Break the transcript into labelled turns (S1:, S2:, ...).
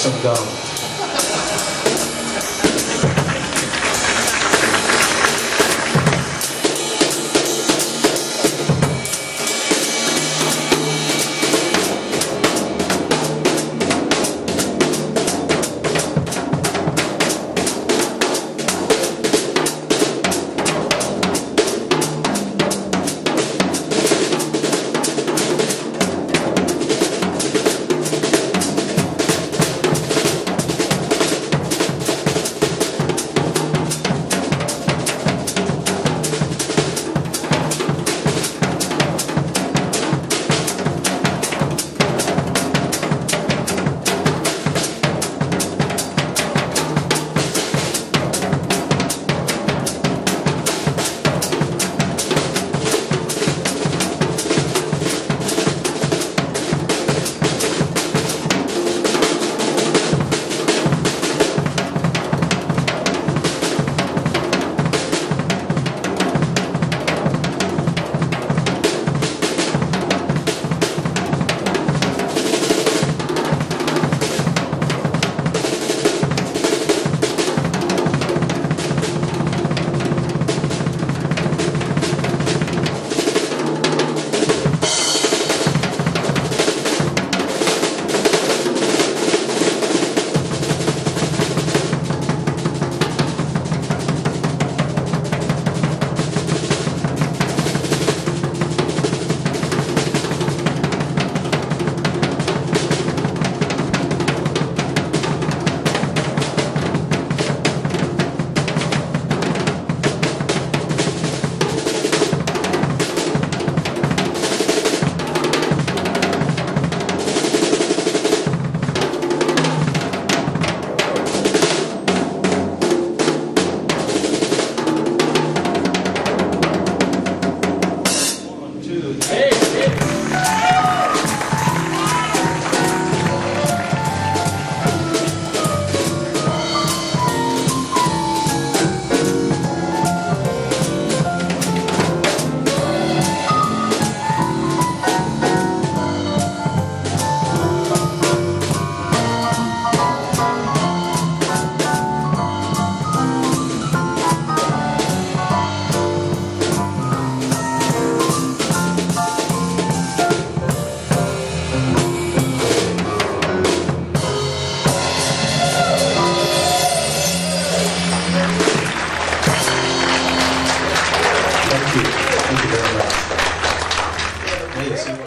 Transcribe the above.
S1: some gum. Thank.